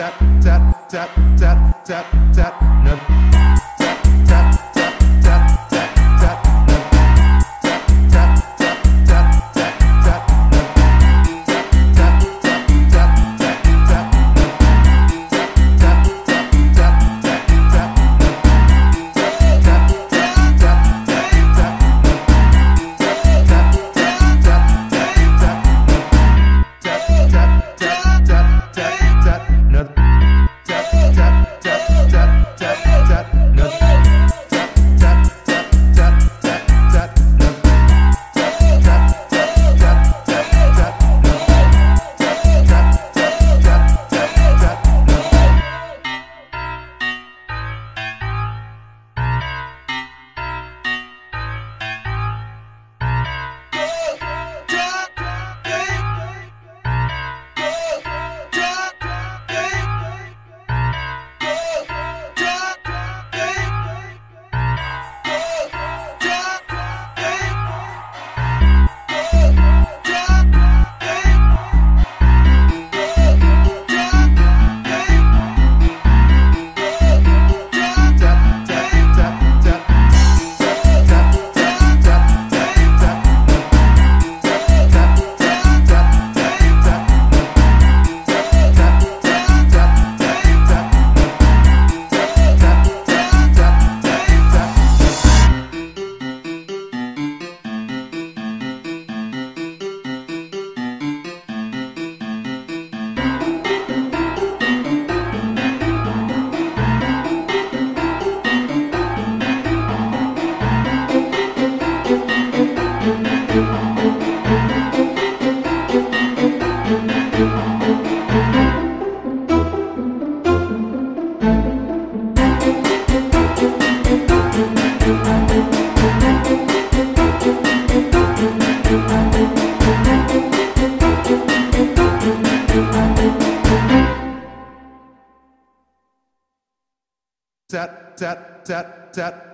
tap, tap, tap, tap, tap, tap, no. set, set, set, set,